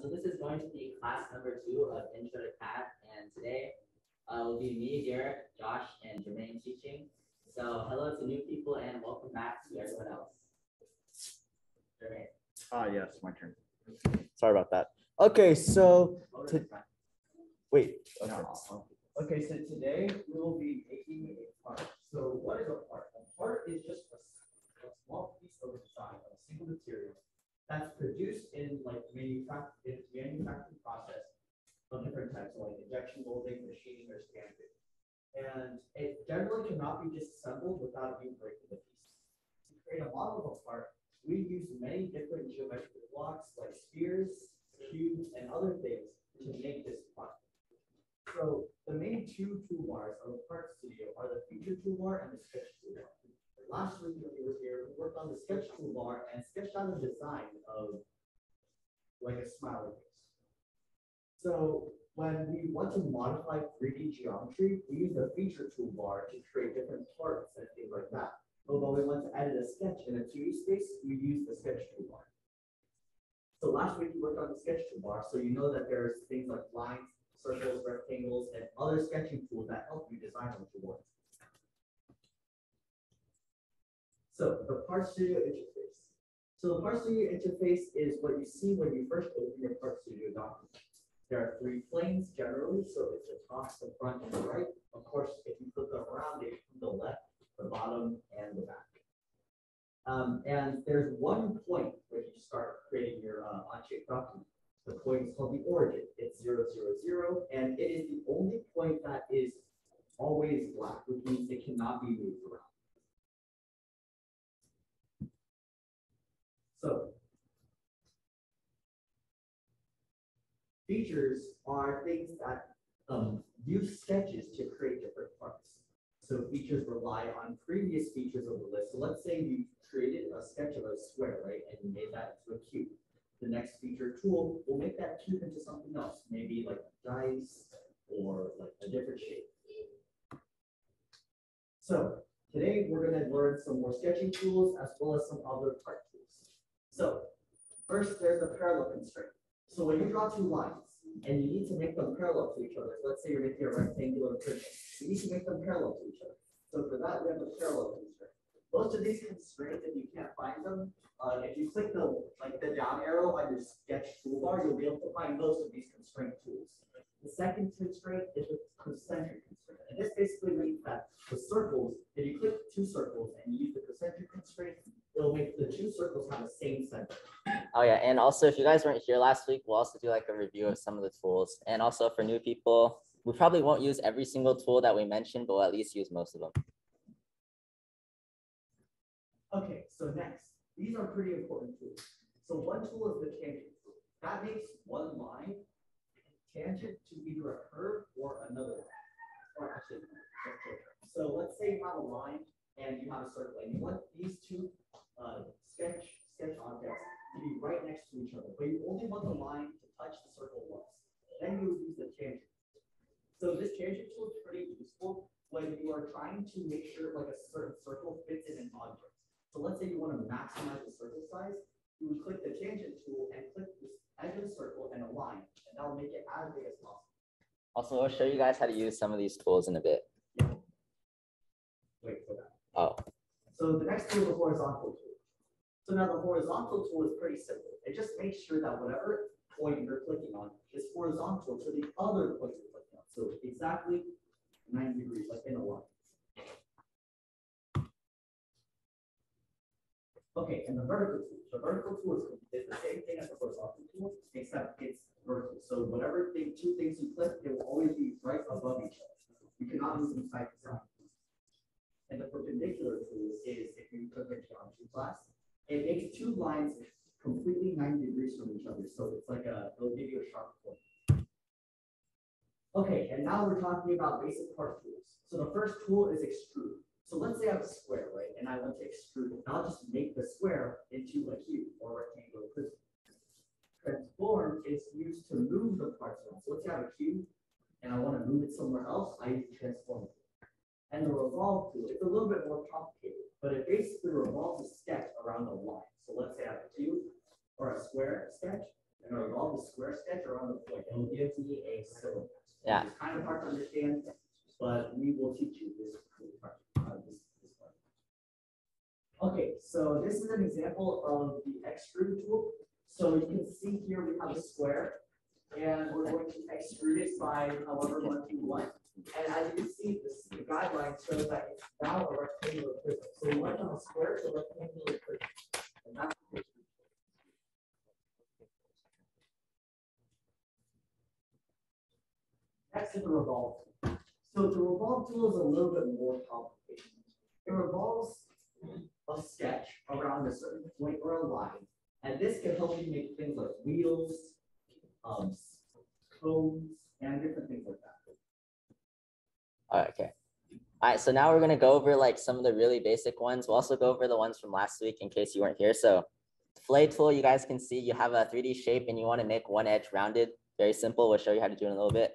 so this is going to be class number two of Intro to CAD, and today uh, will be me, Garrett, Josh, and Jermaine teaching. So hello to new people and welcome back to everyone else. Jermaine. Ah, yes, my turn. Sorry about that. Okay, so, To- wait. Okay. Okay, so today we will be making a part. So what is a part? A part is just a small piece of design of a single material that's produced in like manufacturing, manufacturing process of different types, so like injection molding, machining, or stamping. And it generally cannot be disassembled without you breaking the pieces. To create a model of a part, we use many different geometric blocks like spheres, cubes, and other things to make this part. So the main two toolbars of the Part Studio are the feature toolbar and the sketch toolbar. Last week when we were here, we worked on the sketch toolbar and sketched out a design of like a smiley face. So when we want to modify 3D geometry, we use the feature toolbar to create different parts and things like that. But when we want to edit a sketch in a 2D space, we use the sketch toolbar. So last week we worked on the sketch toolbar, so you know that there's things like lines, circles, rectangles, and other sketching tools that help you design what you want. So the Part Studio interface. So the Part Studio interface is what you see when you first open your Part Studio document. There are three planes generally, so it's the top, the front, and the right. Of course, if you flip them around, they the left, the bottom, and the back. Um, and there's one point where you start creating your uh, Onshape document. The point is called the origin. It's zero, zero, zero, and it is the only point that is always black, which means it cannot be moved around. So features are things that um, use sketches to create different parts. So features rely on previous features of the list. So let's say you created a sketch of a square, right, and you made that into a cube the next feature tool will make that cube into something else, maybe like dice or like a different shape. So today we're going to learn some more sketching tools as well as some other part tools. So first there's a parallel constraint. So when you draw two lines and you need to make them parallel to each other, let's say you're making a rectangular prism, you need to make them parallel to each other. So for that, we have a parallel constraint. Most of these constraints, if you can't find them, uh, if you click the like the down arrow on your sketch toolbar, you'll be able to find most of these constraint tools. The second constraint is the concentric constraint. And this basically means that the circles, if you click two circles and you use the concentric constraint, it'll make the two circles have the same center. Oh yeah, and also if you guys weren't here last week, we'll also do like a review of some of the tools. And also for new people, we probably won't use every single tool that we mentioned, but we'll at least use most of them. Okay, so next, these are pretty important tools. So one tool is the tangent tool. That makes one line tangent to either a curve or another line. Or actually, so let's say you have a line and you have a circle and you want these two uh, sketch sketch objects to be right next to each other, but you only want the line to touch the circle once. Then you would use the tangent. So this tangent tool is pretty useful when you are trying to make sure like a certain circle fits in an object. So let's say you want to maximize the circle size, you would click the tangent tool and click this edge of the circle and a line, and that will make it as big as possible. Also, we'll show you guys how to use some of these tools in a bit. Wait for that. Oh, So the next tool is the horizontal tool. So now the horizontal tool is pretty simple. It just makes sure that whatever point you're clicking on is horizontal to the other point you're clicking on. So exactly 90 degrees, like in a line. Okay, and the vertical tool. The vertical tool is, the same thing as the horizontal tool, except it's vertical. So whatever thing, two things you click, they will always be right above each other. You cannot move them side to side. And the perpendicular tool is if you took a geometry class, it makes two lines completely 90 degrees from each other. So it's like a, it'll give you a sharp point. Okay, and now we're talking about basic part tools. So the first tool is extrude. So let's say I have a square, right? And I want to extrude it. I'll just make the square into a cube or a rectangular prism. Transform is used to move the parts around. So let's say I have a cube and I want to move it somewhere else. I use transform. And the revolve tool, it's a little bit more complicated, but it basically revolves a sketch around a line. So let's say I have a cube or a square sketch, and a revolve the square sketch around the point. It'll give me a cylinder. Yeah. It's kind of hard to understand, but we will teach you this. part, uh, this- this part. Okay, so this is an example of the extrude tool. So you can see here we have a square and we're going to extrude it by however much you want. And as you can see, this the guideline shows that it's now a rectangular prism. So we went from a square to a rectangular prism. And that's we- Next is the revolve. So the revolve tool is a little bit more complicated. It revolves a sketch around a certain point or a line. And this can help you make things like wheels, um, cones, and different things like that. All right, okay. All right, so now we're gonna go over like some of the really basic ones. We'll also go over the ones from last week in case you weren't here. So fillet tool, you guys can see you have a 3D shape and you want to make one edge rounded. Very simple. We'll show you how to do it in a little bit.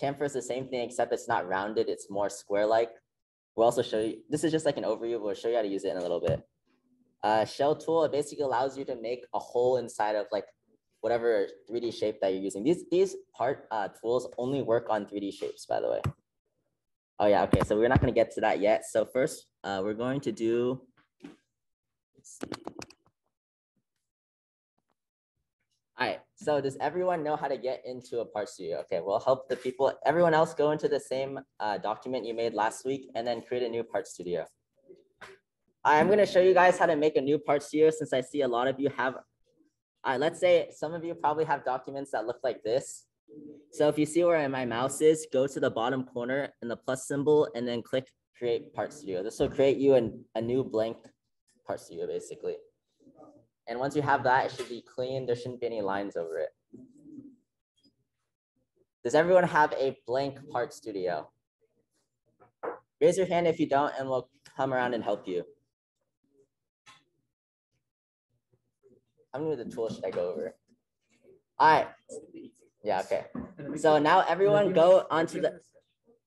Chamfer is the same thing, except it's not rounded, it's more square-like. We'll also show you, this is just like an overview, we'll show you how to use it in a little bit. Uh, shell tool, it basically allows you to make a hole inside of like whatever 3D shape that you're using. These, these part uh, tools only work on 3D shapes, by the way. Oh yeah, okay, so we're not gonna get to that yet. So first, uh, we're going to do. All right, so does everyone know how to get into a part studio? Okay, we'll help the people, everyone else go into the same uh, document you made last week and then create a new part studio. I'm gonna show you guys how to make a new part studio since I see a lot of you have. Right, let's say some of you probably have documents that look like this. So if you see where my mouse is, go to the bottom corner and the plus symbol and then click create part studio. This will create you an, a new blank part studio basically. And once you have that, it should be clean. There shouldn't be any lines over it. Does everyone have a blank part studio? Raise your hand if you don't and we'll come around and help you. How many of the tools should I go over? All right. Yeah, okay. So now everyone go onto the,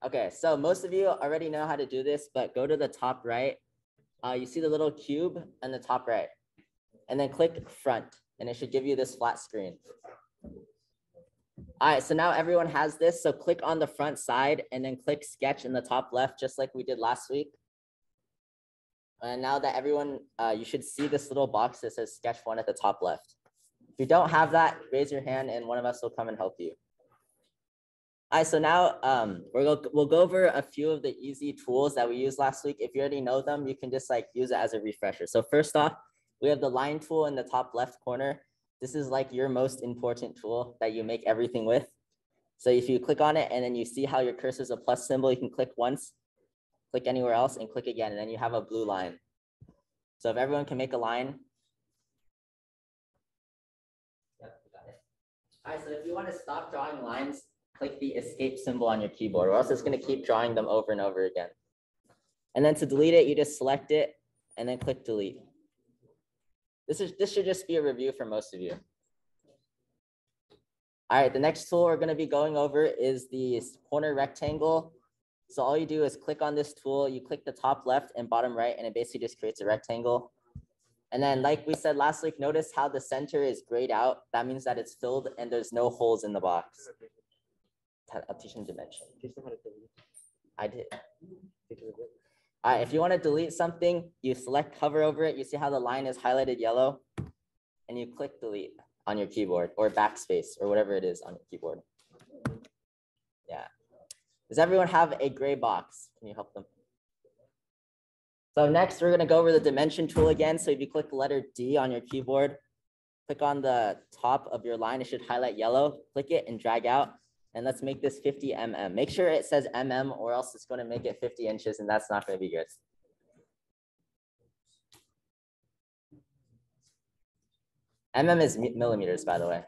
okay, so most of you already know how to do this, but go to the top right. Uh, you see the little cube on the top right. And then click front, and it should give you this flat screen. All right, so now everyone has this. So click on the front side and then click sketch in the top left, just like we did last week. And now that everyone, uh, you should see this little box that says sketch one at the top left. If you don't have that, raise your hand and one of us will come and help you. All right, so now um, we're go, we'll go over a few of the easy tools that we used last week. If you already know them, you can just like use it as a refresher. So first off, we have the line tool in the top left corner. This is like your most important tool that you make everything with. So if you click on it and then you see how your cursor is a plus symbol, you can click once, click anywhere else and click again, and then you have a blue line. So if everyone can make a line, Yep, got it. All right, so if you want to stop drawing lines, click the escape symbol on your keyboard, or else it's going to keep drawing them over and over again. And then to delete it, you just select it and then click delete. This is this should just be a review for most of you. All right, the next tool we're going to be going over is the corner rectangle. So all you do is click on this tool, you click the top left and bottom right, and it basically just creates a rectangle. And then like we said last week, notice how the center is grayed out. That means that it's filled and there's no holes in the box. I'll teach them dimension. I did. All right, if you want to delete something, you select hover over it. You see how the line is highlighted yellow? And you click delete on your keyboard or backspace or whatever it is on your keyboard. Does everyone have a gray box? Can you help them? So next, we're going to go over the dimension tool again. So if you click the letter D on your keyboard, click on the top of your line, it should highlight yellow. Click it and drag out. And let's make this 50 mm. Make sure it says mm or else it's going to make it 50 inches and that's not going to be good. mm is millimeters, by the way.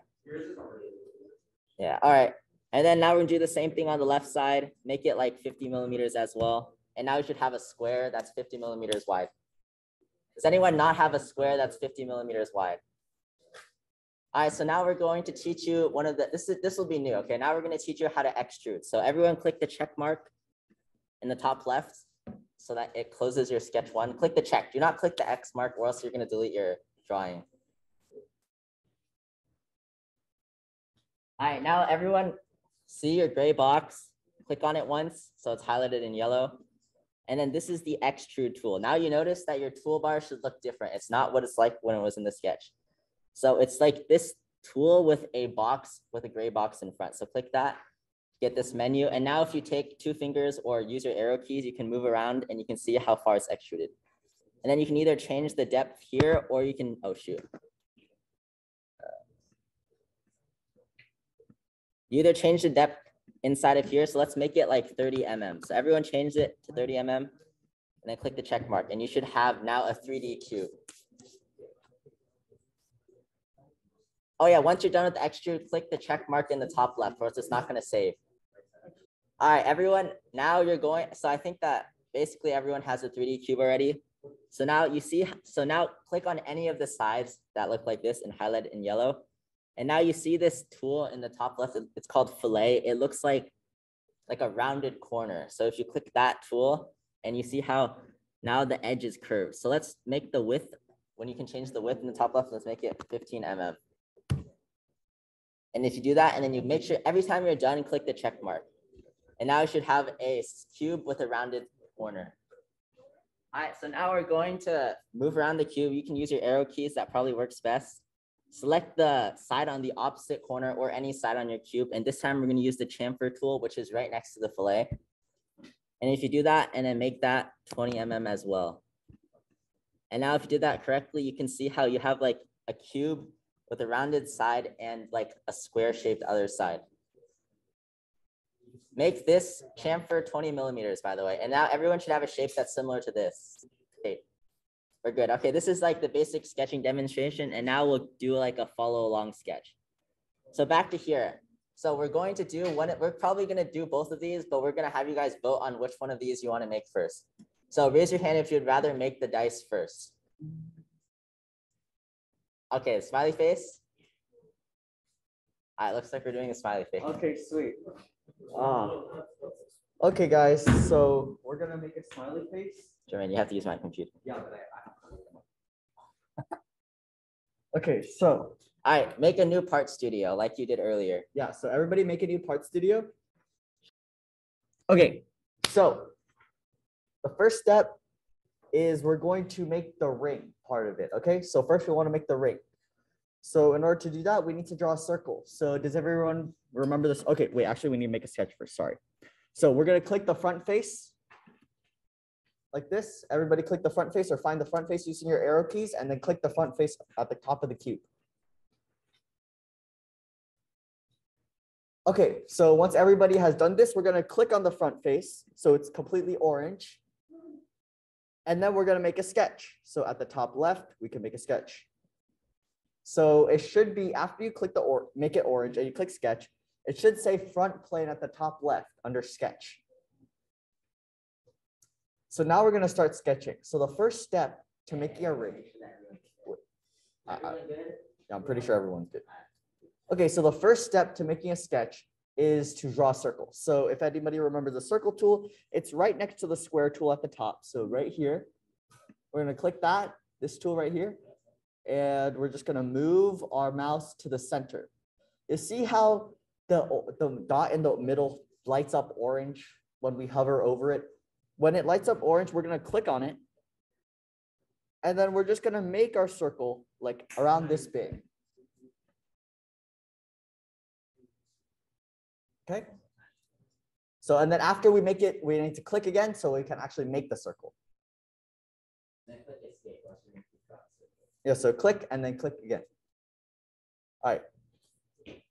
Yeah, all right. And then now we're gonna do the same thing on the left side, make it like 50 millimeters as well. And now we should have a square that's 50 millimeters wide. Does anyone not have a square that's 50 millimeters wide? All right, so now we're going to teach you one of the, this is, this will be new, okay? Now we're gonna teach you how to extrude. So everyone click the check mark in the top left so that it closes your sketch one. Click the check, do not click the X mark or else you're gonna delete your drawing. All right, now everyone see your gray box, click on it once, so it's highlighted in yellow. And then this is the extrude tool. Now you notice that your toolbar should look different. It's not what it's like when it was in the sketch. So it's like this tool with a box with a gray box in front. So click that, get this menu. And now if you take two fingers or use your arrow keys, you can move around and you can see how far it's extruded. And then you can either change the depth here or you can, oh shoot. You either change the depth inside of here. So let's make it like 30 mm. So everyone changed it to 30 mm and then click the check mark and you should have now a 3D cube. Oh yeah, once you're done with the extrude, click the check mark in the top left or it's not gonna save. All right, everyone, now you're going, so I think that basically everyone has a 3D cube already. So now you see, so now click on any of the sides that look like this and highlight in yellow. And now you see this tool in the top left, it's called fillet. It looks like, like a rounded corner. So if you click that tool and you see how now the edge is curved. So let's make the width, when you can change the width in the top left, let's make it 15 mm. And if you do that, and then you make sure every time you're done, click the check mark. And now you should have a cube with a rounded corner. All right, so now we're going to move around the cube. You can use your arrow keys. That probably works best. Select the side on the opposite corner or any side on your cube. And this time we're going to use the chamfer tool, which is right next to the fillet. And if you do that and then make that 20 mm as well. And now if you did that correctly, you can see how you have like a cube with a rounded side and like a square shaped other side. Make this chamfer 20 millimeters, by the way. And now everyone should have a shape that's similar to this. Okay, we're good. Okay, this is like the basic sketching demonstration. And now we'll do like a follow along sketch. So back to here. So we're going to do one, we're probably gonna do both of these, but we're gonna have you guys vote on which one of these you wanna make first. So raise your hand if you'd rather make the dice first. Okay, smiley face. All right, looks like we're doing a smiley face. Okay, sweet. Ah. Okay, guys, so we're gonna make a smiley face. Jermaine, you have to use my computer. Yeah, but I. I Okay, so, All right, make a new part studio like you did earlier. yeah, so everybody make a new part studio. Okay, so the first step is we're going to make the ring part of it, okay? So first we want to make the ring. So in order to do that, we need to draw a circle. So does everyone remember this? Okay, wait, actually, we need to make a sketch first, sorry. So we're gonna click the front face. Like this, everybody click the front face or find the front face using your arrow keys and then click the front face at the top of the cube. Okay, so once everybody has done this, we're gonna click on the front face, so it's completely orange. And then we're gonna make a sketch. So at the top left, we can make a sketch. So it should be after you click the or make it orange and you click sketch, it should say front plane at the top left under sketch. So now we're gonna start sketching. So the first step to making a ring. I- I- I'm pretty sure everyone's good. Okay, so the first step to making a sketch is to draw a circle. So if anybody remembers the circle tool, it's right next to the square tool at the top. So right here, we're gonna click that, this tool right here, and we're just gonna move our mouse to the center. You see how the, the dot in the middle lights up orange when we hover over it? When it lights up orange, we're gonna click on it. And then we're just gonna make our circle like around this big. Okay. So, and then after we make it, we need to click again so we can actually make the circle. Yeah, so click and then click again. All right.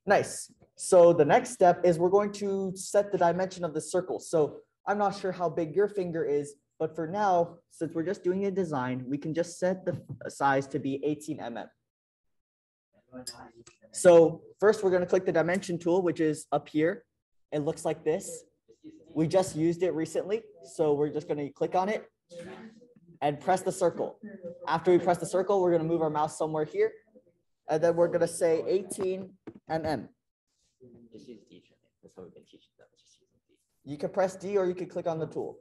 Nice. So the next step is we're going to set the dimension of the circle. So I'm not sure how big your finger is, but for now, since we're just doing a design, we can just set the size to be 18 mm. How So first, we're going to click the dimension tool, which is up here. It looks like this. We just used it recently, so we're just going to click on it and press the circle. After we press the circle, we're going to move our mouse somewhere here. And then we're going to say 18 mm. Use D. Jermaine. That's what we've been teaching them. Just use D. You can press D or you can click on the tool.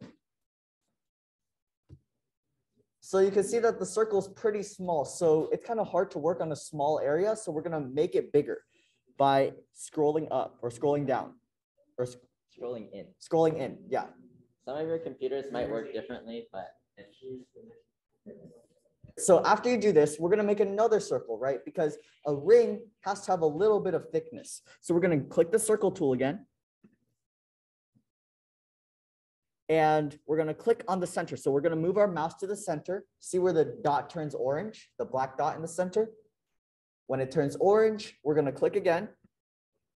So you can see that the circle is pretty small. So it's kind of hard to work on a small area. So we're going to make it bigger by scrolling up or scrolling down or sc- Scrolling in. scrolling in. Yeah. Some of your computers might work differently, but So after you do this, we're gonna make another circle, right? Because a ring has to have a little bit of thickness. So we're gonna click the circle tool again. And we're gonna click on the center. So we're gonna move our mouse to the center. See where the dot turns orange, the black dot in the center? When it turns orange, we're gonna click again.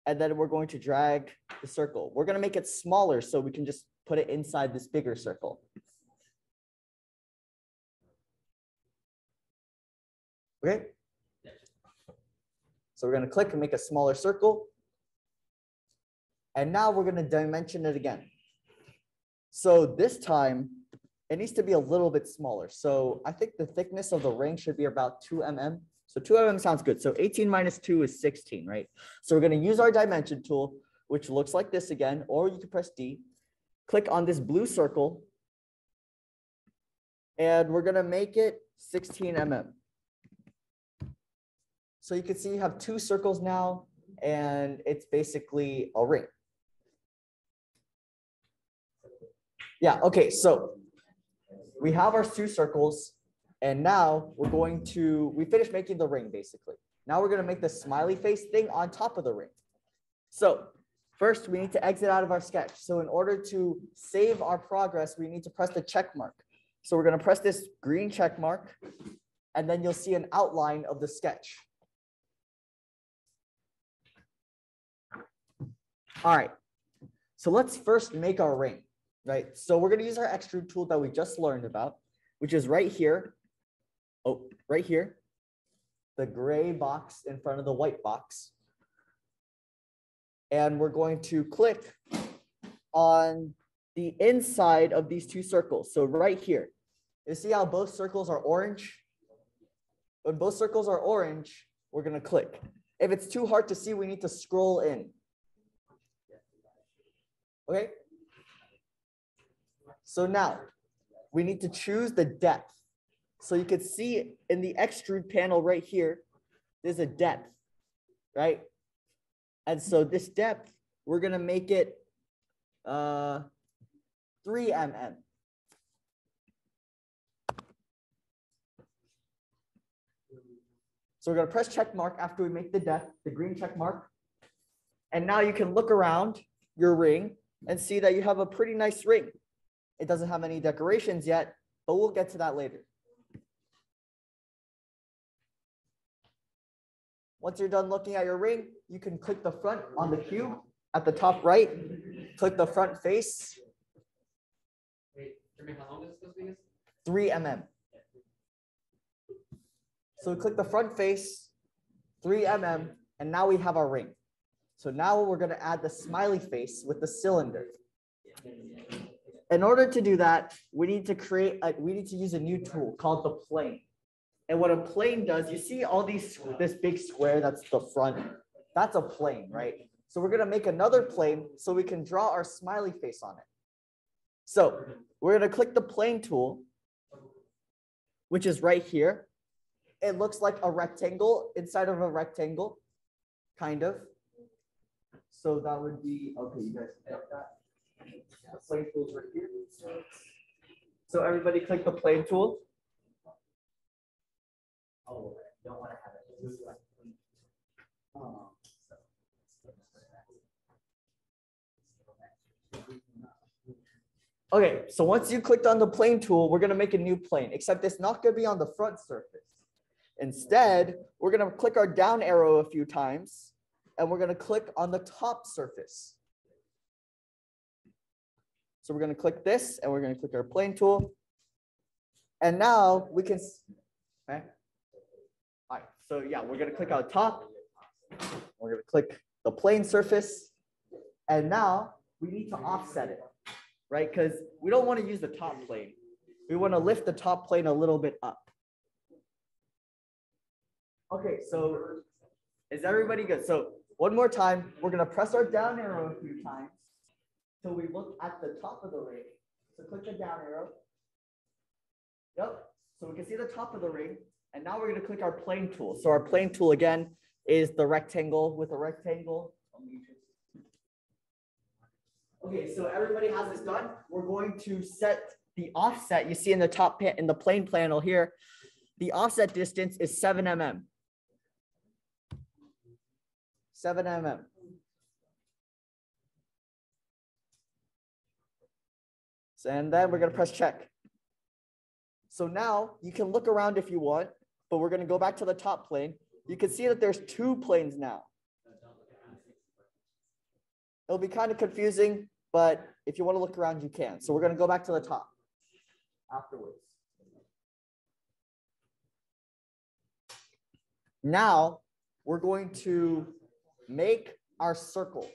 And then we're going to drag the circle. We're gonna make it smaller so we can just put it inside this bigger circle. Okay? So we're gonna click and make a smaller circle. And now we're gonna dimension it again. So this time, it needs to be a little bit smaller. So I think the thickness of the ring should be about two mm. So two mm sounds good. So 18 minus two is 16, right? So we're gonna use our dimension tool, which looks like this again, or you can press D. Click on this blue circle. And we're gonna make it 16 mm. So you can see you have two circles now, and it's basically a ring. Yeah, okay, so we have our two circles, and now we're going to, we finished making the ring, basically. Now we're gonna make the smiley face thing on top of the ring. So first, we need to exit out of our sketch. So in order to save our progress, we need to press the check mark. So we're gonna press this green check mark, and then you'll see an outline of the sketch. All right, so let's first make our ring, right? So we're gonna use our extrude tool that we just learned about, which is right here. Oh, right here. The gray box in front of the white box. And we're going to click on the inside of these two circles. So right here, you see how both circles are orange? When both circles are orange, we're gonna click. If it's too hard to see, we need to scroll in. Okay? So now we need to choose the depth. So you can see in the extrude panel right here, there's a depth, right? And so this depth, we're gonna make it uh, three mm. So we're gonna press check mark after we make the depth, the green check mark. And now you can look around your ring and see that you have a pretty nice ring. It doesn't have any decorations yet, but we'll get to that later. Once you're done looking at your ring, you can click the front on the cube at the top right, click the front face, Wait, how long is this supposed to be? three mm. So we click the front face, three mm, and now we have our ring. So now we're gonna add the smiley face with the cylinder. In order to do that, we need to create, a, we need to use a new tool called the plane. And what a plane does, you see all these, this big square that's the front, that's a plane, right? So we're gonna make another plane so we can draw our smiley face on it. So we're gonna click the plane tool, which is right here. It looks like a rectangle inside of a rectangle, kind of. So that would be, okay, you guys got that? The plane tool's right here. So everybody click the plane tool. Oh, don't wanna have it. Oh. Okay, so once you clicked on the plane tool, we're gonna make a new plane, except it's not gonna be on the front surface. Instead, we're gonna click our down arrow a few times, and we're gonna click on the top surface. So we're gonna click this, and we're gonna click our plane tool. And now we can, okay? All right, so yeah, we're gonna click on top. We're gonna click the plane surface. And now we need to offset it, right? Because we don't want to use the top plane. We want to lift the top plane a little bit up. Okay, so is everybody good? So one more time, we're gonna press our down arrow a few times till we look at the top of the ring. So click the down arrow. Yep, so we can see the top of the ring. And now we're gonna click our plane tool. So our plane tool again is the rectangle with a rectangle. Okay, so everybody has this done. We're going to set the offset. You see in the top pa- in the plane panel here, the offset distance is seven mm. Seven mm. So, and then we're gonna press check. So now you can look around if you want, but we're gonna go back to the top plane. You can see that there's two planes now. It'll be kind of confusing, but if you want to look around, you can. So we're gonna go back to the top afterwards. Now, we're going to make our circle.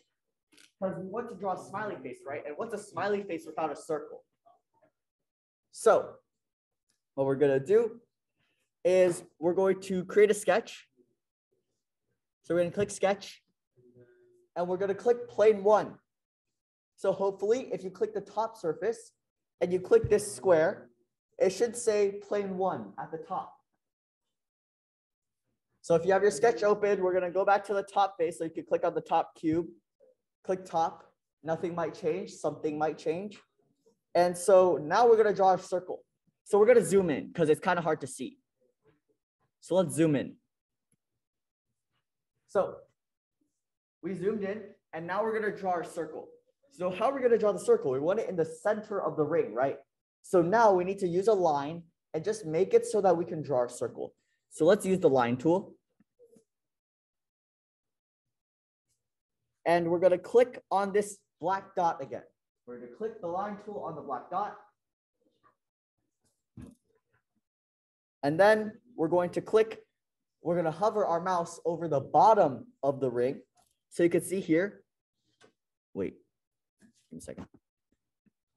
Because we want to draw a smiley face, right? And what's a smiley face without a circle? So, what we're gonna do is we're going to create a sketch. So we're gonna click sketch and we're gonna click plane one. So hopefully if you click the top surface and you click this square, it should say plane one at the top. So if you have your sketch open, we're gonna go back to the top face. So you can click on the top cube, click top, nothing might change, something might change. And so now we're gonna draw a circle. So we're gonna zoom in because it's kind of hard to see. So let's zoom in. So we zoomed in and now we're gonna draw our circle. So how are we gonna draw the circle? We want it in the center of the ring, right? So now we need to use a line and just make it so that we can draw our circle. So let's use the line tool. And we're gonna click on this black dot again. We're gonna click the line tool on the black dot. And then we're going to click, we're gonna hover our mouse over the bottom of the ring. So you can see here. Wait, give me a second.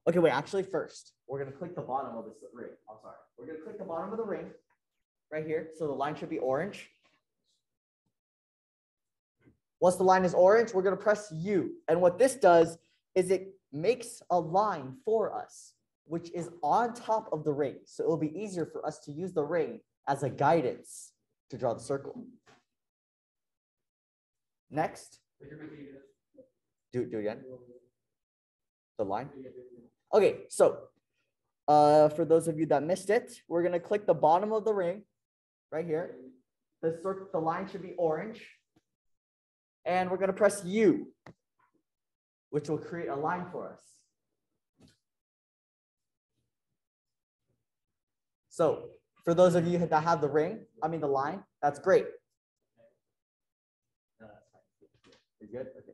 Okay, wait, actually first, we're gonna click the bottom of this ring. I'm sorry. We're gonna click the bottom of the ring right here. So the line should be orange. Once the line is orange, we're gonna press U. And what this does is it makes a line for us, which is on top of the ring. So it'll be easier for us to use the ring as a guidance to draw the circle. Next, do do, again, the line. Okay, so uh, for those of you that missed it, we're gonna click the bottom of the ring right here. The circle, the line should be orange. And we're gonna press U, which will create a line for us. So for those of you that have the ring, I mean the line, that's great. No, that's fine. You're good? Okay.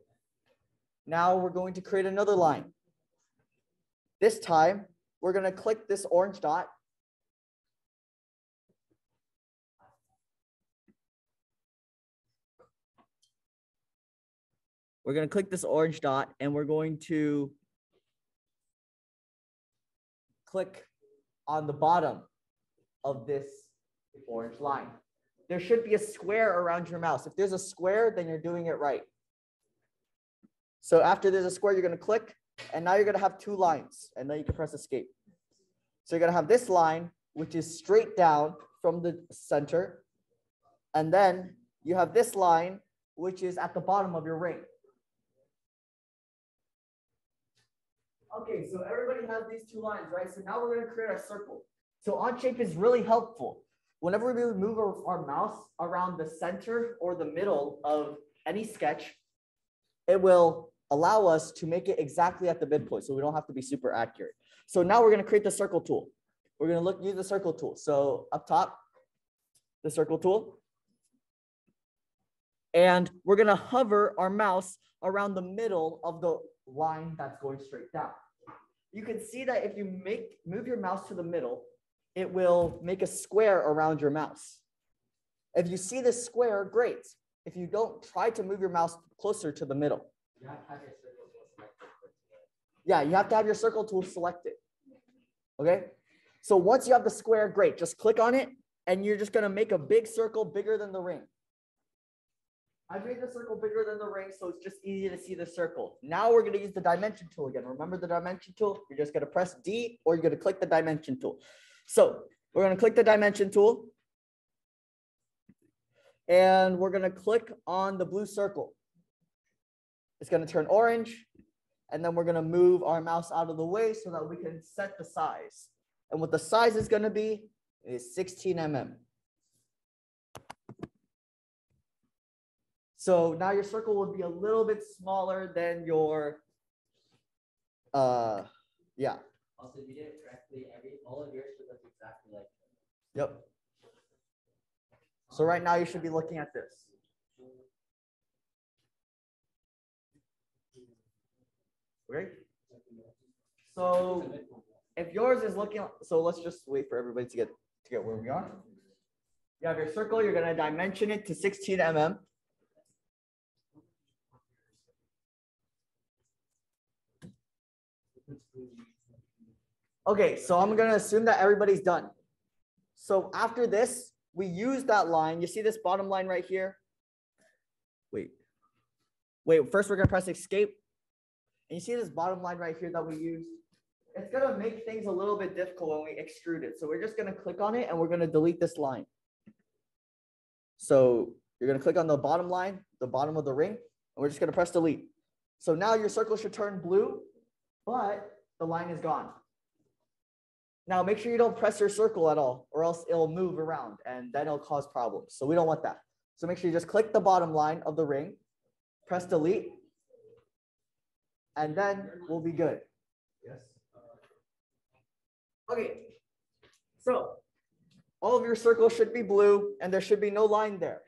Now we're going to create another line. This time, we're gonna click this orange dot. We're gonna click this orange dot and we're going to click on the bottom of this orange line. There should be a square around your mouse. If there's a square, then you're doing it right. So after there's a square, you're gonna click, and now you're gonna have two lines, and then you can press escape. So you're gonna have this line, which is straight down from the center. And then you have this line, which is at the bottom of your ring. Okay, so everybody has these two lines, right? So now we're gonna create a circle. So Onshape is really helpful. Whenever we move our, our mouse around the center or the middle of any sketch, it will allow us to make it exactly at the midpoint. So we don't have to be super accurate. So now we're gonna create the circle tool. We're gonna look, use the circle tool. So up top, the circle tool. And we're gonna hover our mouse around the middle of the line that's going straight down. You can see that if you make, move your mouse to the middle, it will make a square around your mouse. If you see this square, great. If you don't, try to move your mouse closer to the middle. You have to have your circle tool selected for today. Yeah, you have to have your circle tool selected. Okay, so once you have the square, great. Just click on it and you're just gonna make a big circle bigger than the ring. I made the circle bigger than the ring, so it's just easy to see the circle. Now we're gonna use the dimension tool again. Remember the dimension tool? You're just gonna press D or you're gonna click the dimension tool. So we're gonna click the dimension tool. and we're gonna click on the blue circle. It's gonna turn orange, and then we're gonna move our mouse out of the way so that we can set the size. And what the size is gonna be is sixteen mm. So now your circle will be a little bit smaller than your, uh, yeah, Also, if you did it correctly, every, all of yours should look exactly like. yep. So right now you should be looking at this. Okay. So if yours is looking, so let's just wait for everybody to get, to get where we are. You have your circle, you're gonna dimension it to sixteen mm. Okay, so I'm gonna assume that everybody's done. So after this, we use that line. You see this bottom line right here? Wait. Wait, first we're gonna press escape. And you see this bottom line right here that we used? It's gonna make things a little bit difficult when we extrude it. So we're just gonna click on it and we're gonna delete this line. So you're gonna click on the bottom line, the bottom of the ring, and we're just gonna press delete. So now your circle should turn blue, but the line is gone. Now make sure you don't press your circle at all or else it'll move around and then it'll cause problems. So we don't want that. So make sure you just click the bottom line of the ring, press delete, and then we'll be good. Yes. Okay. So all of your circles should be blue and there should be no line there.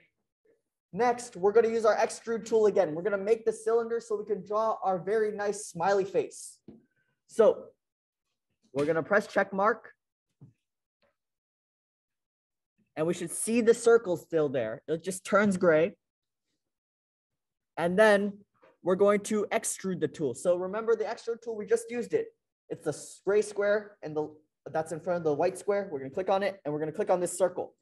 Next, we're going to use our extrude tool again. We're going to make the cylinder so we can draw our very nice smiley face. So we're going to press check mark. And we should see the circle still there. It just turns gray. And then we're going to extrude the tool. So remember the extrude tool, we just used it. It's the gray square and the that's in front of the white square. We're gonna click on it and we're gonna click on this circle.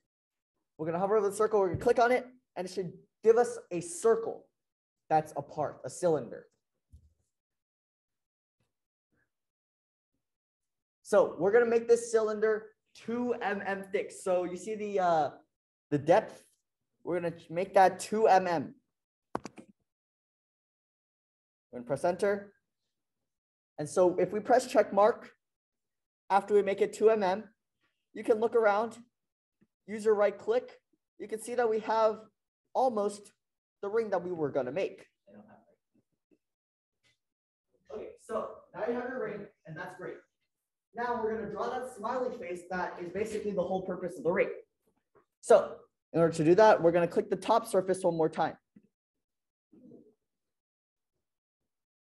We're gonna hover over the circle, we're gonna click on it, and it should give us a circle that's a part, a cylinder. So we're gonna make this cylinder two mm thick. So you see the uh the depth? We're gonna make that two mm. We're gonna press enter. And so if we press check mark, after we make it two mm, you can look around, use your right click. You can see that we have almost the ring that we were gonna make. Okay, so now you have your ring, and that's great. Now we're gonna draw that smiley face that is basically the whole purpose of the ring. So in order to do that, we're gonna click the top surface one more time.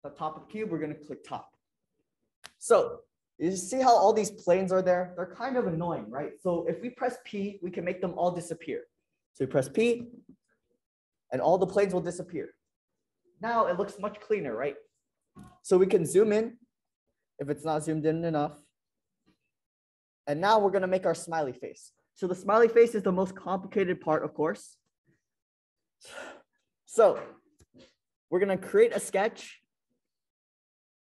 The top of cube, we're gonna click top. So you see how all these planes are there? They're kind of annoying, right? So if we press P, we can make them all disappear. So we press P, and all the planes will disappear. Now it looks much cleaner, right? So we can zoom in if it's not zoomed in enough. And now we're gonna make our smiley face. So the smiley face is the most complicated part, of course. So we're gonna create a sketch.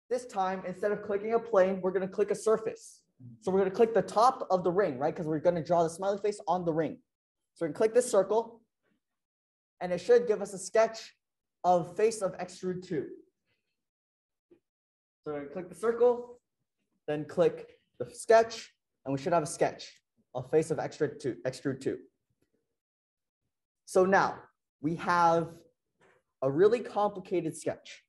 This time, instead of clicking a plane, we're gonna click a surface. So we're gonna click the top of the ring, right? Because we're gonna draw the smiley face on the ring. So we're gonna click this circle. And it should give us a sketch of face of extrude two. So we click the circle, then click the sketch, and we should have a sketch of face of extrude two, extrude two. So now we have a really complicated sketch.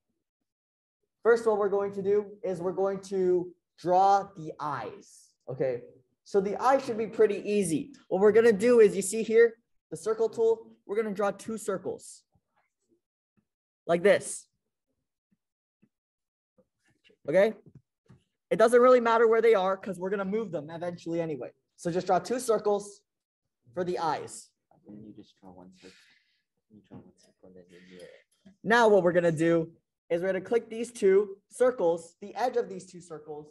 First, what we're going to do is we're going to draw the eyes. Okay, so the eye should be pretty easy. What we're gonna do is you see here, the circle tool, we're gonna draw two circles like this. Okay? It doesn't really matter where they are because we're going to move them eventually anyway. So just draw two circles for the eyes. And you just draw one circle. You draw one circle and then you do it. Now what we're going to do is we're going to click these two circles, the edge of these two circles.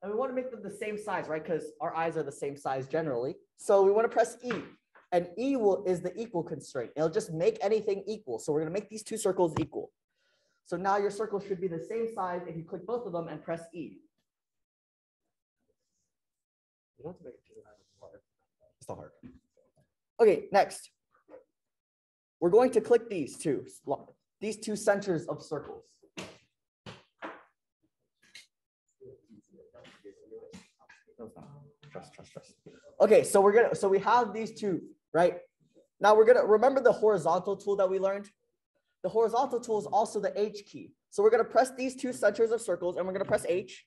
And we want to make them the same size, right? Because our eyes are the same size generally. So we want to press E. And E will is the equal constraint. It'll just make anything equal. So we're going to make these two circles equal. So now your circle should be the same size if you click both of them and press E. You don't have to make it hard. It's not hard. Okay, next. we're going to click these two, these two centers of circles. Trust, trust, trust. Okay, so we're gonna, so we have these two, right? Now we're gonna, remember the horizontal tool that we learned? The horizontal tool is also the H key. So we're gonna press these two centers of circles and we're gonna press H.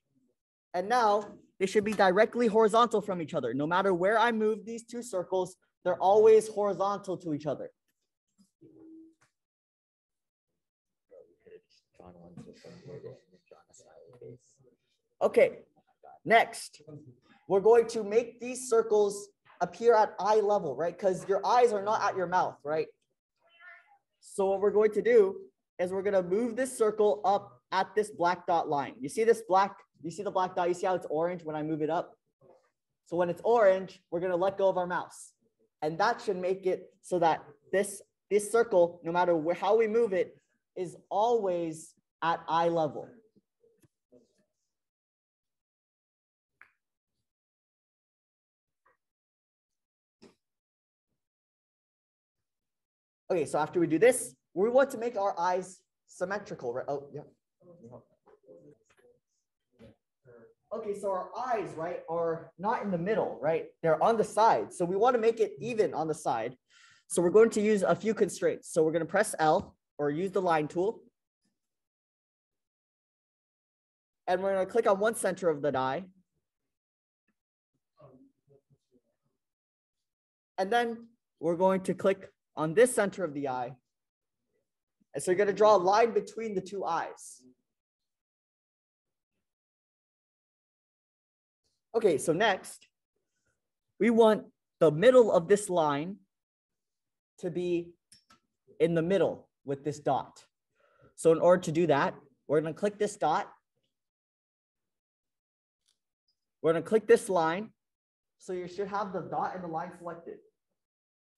And now they should be directly horizontal from each other. No matter where I move these two circles, they're always horizontal to each other. Okay, next, we're going to make these circles appear at eye level, right? Because your eyes are not at your mouth, right? So what we're going to do is we're gonna move this circle up at this black dot line. You see this black, you see the black dot, you see how it's orange when I move it up? So when it's orange, we're gonna let go of our mouse. And that should make it so that this, this circle, no matter where, how we move it, is always at eye level. Okay, so after we do this, we want to make our eyes symmetrical, right? Oh, yeah. Okay, so our eyes, right, are not in the middle, right? They're on the side. So we want to make it even on the side. So we're going to use a few constraints. So we're going to press L or use the line tool. And we're going to click on one center of the eye. And then we're going to click on this center of the eye. And so you're going to draw a line between the two eyes. Okay, so next, we want the middle of this line to be in the middle with this dot. So in order to do that, we're going to click this dot. We're going to click this line. So you should have the dot and the line selected.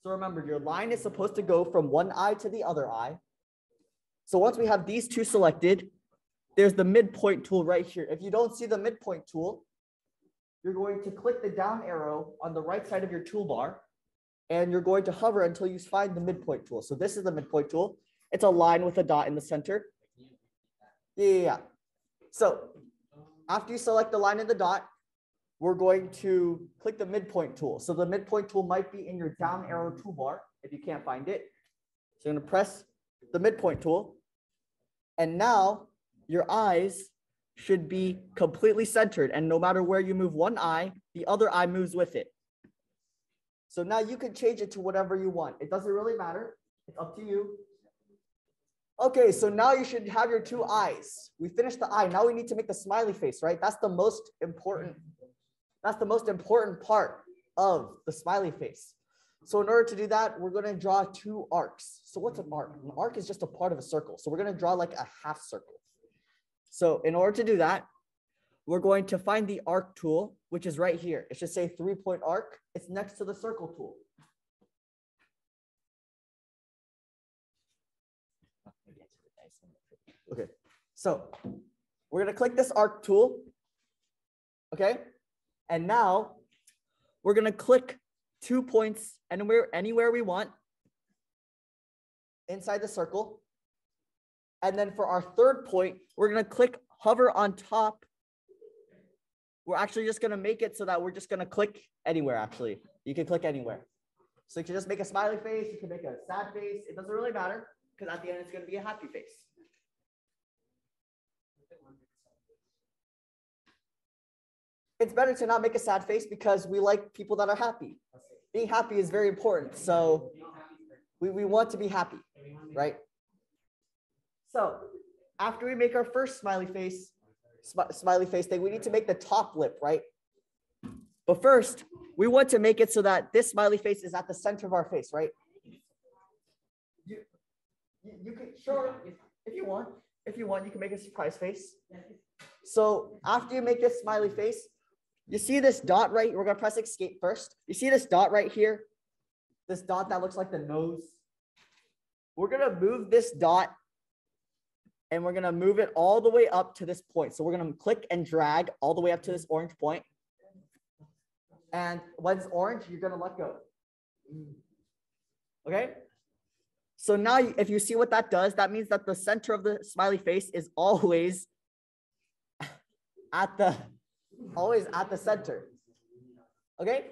So remember, your line is supposed to go from one eye to the other eye. So once we have these two selected, there's the midpoint tool right here. If you don't see the midpoint tool, you're going to click the down arrow on the right side of your toolbar, and you're going to hover until you find the midpoint tool. So this is the midpoint tool. It's a line with a dot in the center. Yeah. So after you select the line and the dot, we're going to click the midpoint tool. So the midpoint tool might be in your down arrow toolbar if you can't find it. So you're gonna press the midpoint tool. And now your eyes should be completely centered. And no matter where you move one eye, the other eye moves with it. So now you can change it to whatever you want. It doesn't really matter. It's up to you. Okay, so now you should have your two eyes. We finished the eye. Now we need to make the smiley face, right? That's the most important. That's the most important part of the smiley face. So in order to do that, we're going to draw two arcs. So what's an arc? An arc is just a part of a circle. So we're going to draw like a half circle. So in order to do that, we're going to find the arc tool, which is right here. It should say three point arc. It's next to the circle tool. Okay, so we're gonna click this arc tool. Okay, and now we're gonna click two points anywhere anywhere we want inside the circle. And then for our third point, we're gonna click hover on top. We're actually just gonna make it so that we're just gonna click anywhere, actually. You can click anywhere. So you can just make a smiley face, you can make a sad face. It doesn't really matter because at the end it's gonna be a happy face. It's better to not make a sad face because we like people that are happy. Being happy is very important. So we, we want to be happy, right? So after we make our first smiley face, smi- smiley face thing, we need to make the top lip, right? But first, we want to make it so that this smiley face is at the center of our face, right? You, you, you can, sure, if you want, if you want, you can make a surprise face. So after you make this smiley face, you see this dot right? We're gonna press escape first. You see this dot right here? This dot that looks like the nose. We're gonna move this dot and we're gonna move it all the way up to this point. So we're gonna click and drag all the way up to this orange point. And when it's orange, you're gonna let go. Okay? So now if you see what that does, that means that the center of the smiley face is always at the, always at the center. Okay?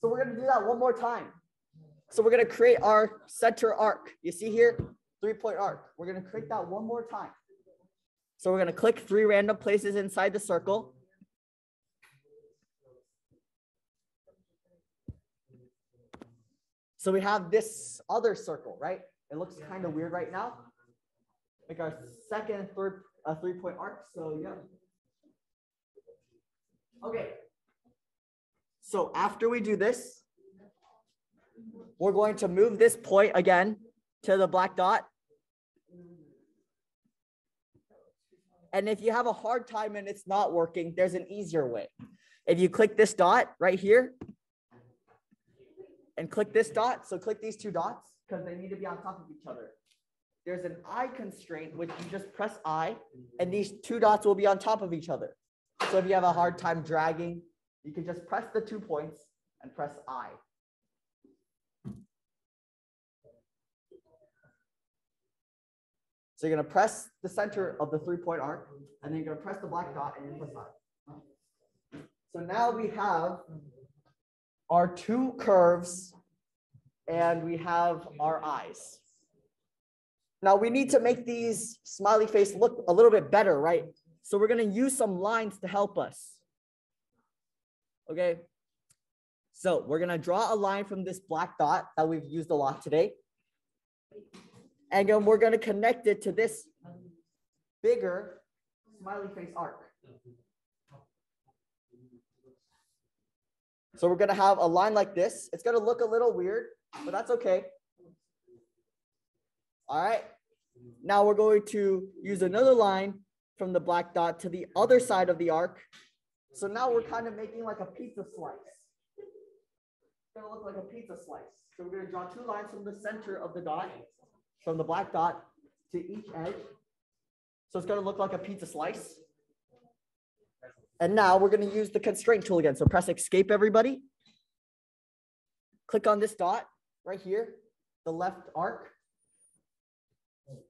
So we're gonna do that one more time. So we're gonna create our center arc. You see here, three point arc. We're gonna create that one more time. So we're gonna click three random places inside the circle. So we have this other circle, right? It looks kind of weird right now. Like our second third uh, three point arc. So yeah. Okay. So after we do this, we're going to move this point again to the black dot. And if you have a hard time and it's not working, there's an easier way. If you click this dot right here and click this dot, so click these two dots because they need to be on top of each other. There's an I constraint, which you just press I, and these two dots will be on top of each other. So if you have a hard time dragging, you can just press the two points and press I. So you're gonna press the center of the three-point arc, and then you're gonna press the black dot and then press I. So now we have our two curves and we have our eyes. Now we need to make these smiley face look a little bit better, right? So we're gonna use some lines to help us. Okay. So we're gonna draw a line from this black dot that we've used a lot today. And then we're gonna connect it to this bigger smiley face arc. So we're gonna have a line like this. It's gonna look a little weird, but that's okay. All right. Now we're going to use another line from the black dot to the other side of the arc. So now we're kind of making like a pizza slice. It's gonna look like a pizza slice. So we're gonna draw two lines from the center of the dot, from the black dot to each edge. So it's gonna look like a pizza slice. And now we're gonna use the constraint tool again. So press escape, everybody. Click on this dot right here, the left arc.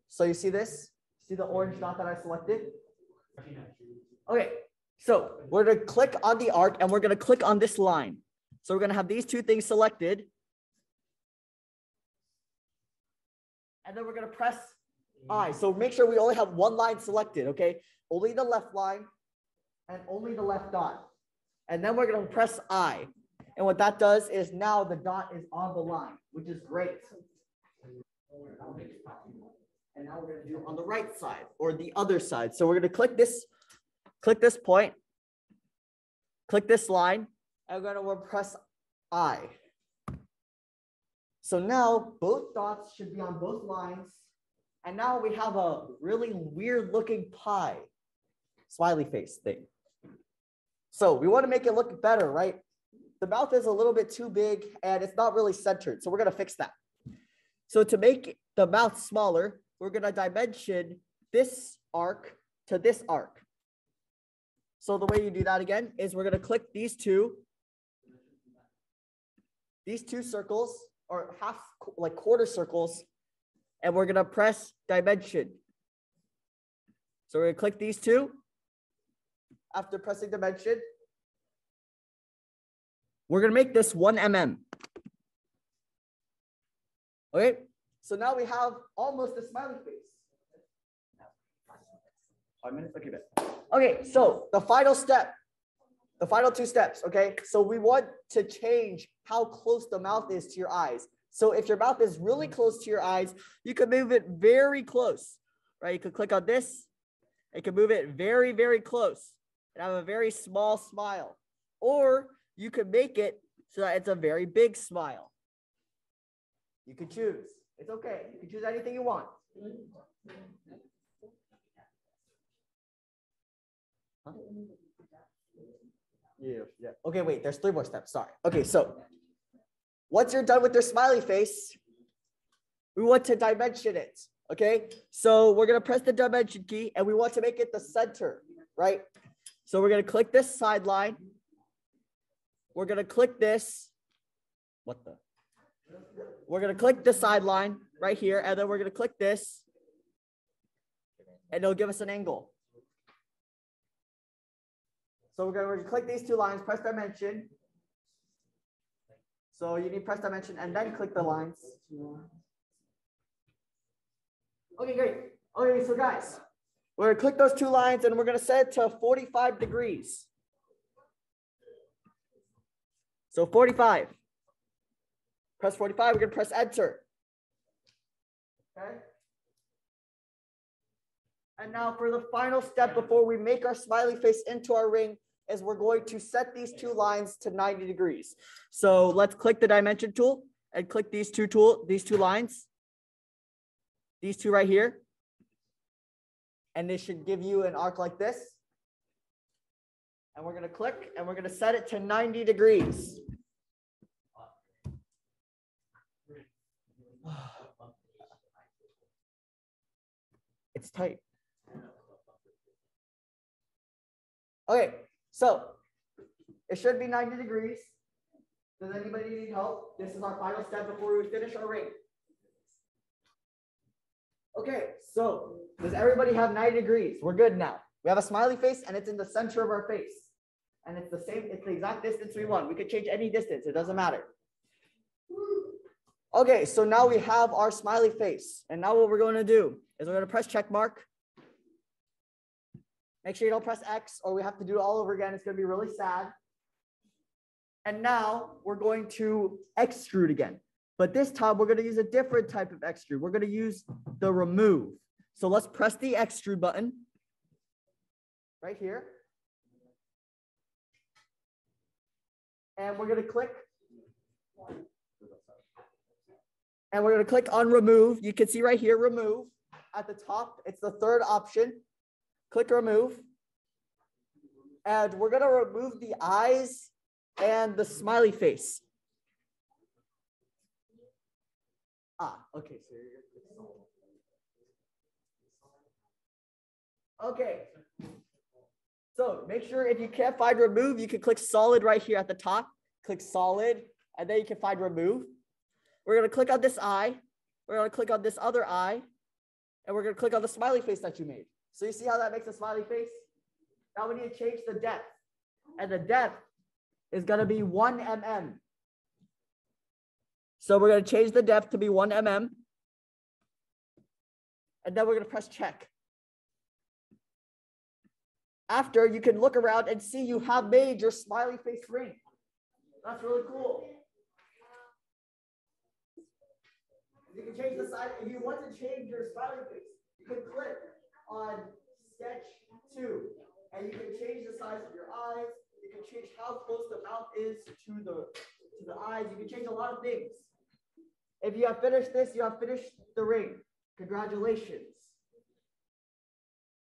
So you see this? See the orange dot that I selected? Okay, so we're gonna click on the arc and we're gonna click on this line. So we're gonna have these two things selected. And then we're gonna press I. So make sure we only have one line selected, okay? Only the left line and only the left dot. And then we're gonna press I. And what that does is now the dot is on the line, which is great. And now we're gonna do on the right side or the other side. So we're gonna click this, click this point, click this line, and we're gonna press I. So now both dots should be on both lines. And now we have a really weird looking pie smiley face thing. So we want to make it look better, right? The mouth is a little bit too big and it's not really centered. So we're going to fix that. So to make the mouth smaller, we're going to dimension this arc to this arc. So the way you do that again is we're going to click these two, these two circles or half like quarter circles, and we're going to press dimension. So we're going to click these two. After pressing dimension, we're going to make this one mm. Okay, so now we have almost a smiley face. Five minutes, okay. Okay, so the final step, the final two steps. Okay, so we want to change how close the mouth is to your eyes. So if your mouth is really close to your eyes, you can move it very close, right? You could click on this. You can move it very, very close and have a very small smile. Or you could make it so that it's a very big smile. You could choose. It's okay. You can choose anything you want. Huh? Yeah, yeah. Okay, wait, there's three more steps. Sorry. Okay, so once you're done with your smiley face, we want to dimension it. Okay, so we're gonna press the dimension key and we want to make it the center, right? So we're gonna click this sideline. We're gonna click this. What the? We're gonna click the sideline right here, and then we're gonna click this. And it'll give us an angle. So we're gonna, click these two lines, press dimension. So you need press dimension and then click the lines. Okay, great. Okay, so guys, we're gonna click those two lines and we're gonna set it to 45 degrees. So 45. Press 45, we're gonna press enter. Okay. And now for the final step before we make our smiley face into our ring is we're going to set these two lines to 90 degrees. So let's click the dimension tool and click these two tool, these two lines. These two right here. And this should give you an arc like this. And we're gonna click and we're gonna set it to 90 degrees. It's tight. Okay, so it should be 90 degrees. Does anybody need help? This is our final step before we finish our ring. Okay, so does everybody have 90 degrees? We're good now. We have a smiley face and it's in the center of our face. And it's the same, it's the exact distance we want. We could change any distance, it doesn't matter. Okay, so now we have our smiley face. And now what we're going to do is we're going to press check mark. Make sure you don't press X or we have to do it all over again. It's going to be really sad. And now we're going to extrude again. But this time we're going to use a different type of extrude. We're going to use the remove. So let's press the extrude button right here. And we're going to click. And we're going to click on remove. You can see right here, remove at the top. It's the third option. Click remove. And we're going to remove the eyes and the smiley face. Ah, okay. So Okay. So make sure if you can't find remove, you can click solid right here at the top. Click solid, and then you can find remove. We're gonna click on this eye. We're gonna click on this other eye, and we're gonna click on the smiley face that you made. So you see how that makes a smiley face? Now we need to change the depth, and the depth is gonna be one mm. So we're gonna change the depth to be one mm, and then we're gonna press check. After you can look around and see you have made your smiley face ring. That's really cool. You can change the size. If you want to change your smiley face, you can click on sketch two and you can change the size of your eyes. You can change how close the mouth is to the to the eyes. You can change a lot of things. If you have finished this, you have finished the ring. Congratulations.